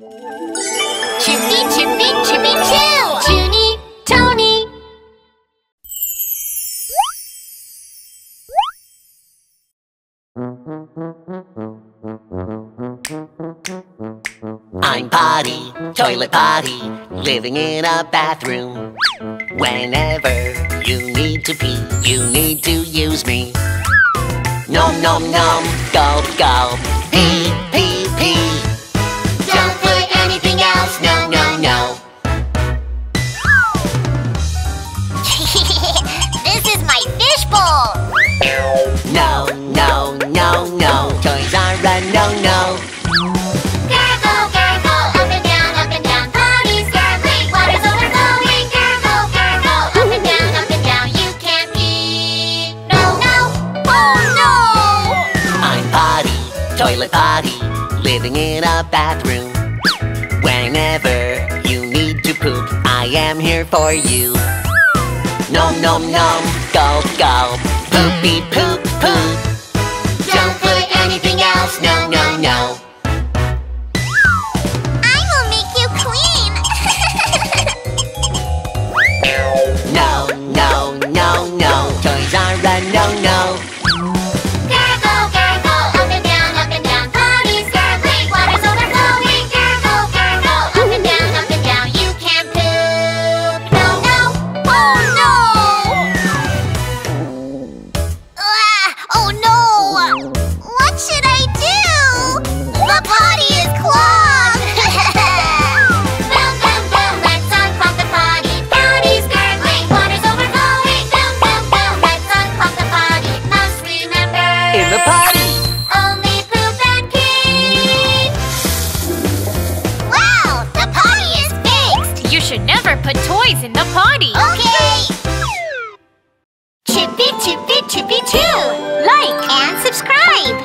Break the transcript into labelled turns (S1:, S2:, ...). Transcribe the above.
S1: Chippy, Chippy, Chippy Choo! Juny, Tony.
S2: I'm potty, toilet potty, living in a bathroom. Whenever you need to pee, you need to use me. Nom nom nom, gulp gulp, toilet potty, living in a bathroom. Whenever you need to poop, I am here for you. Nom nom nom, gulp gulp, poopy poop poop. Don't put anything else, no no no.
S1: I will make you clean.
S2: No no no no, toys are a no no.
S3: Never put toys in the potty.
S1: Okay. Chippy, chippy, chippy, choo. Like and subscribe.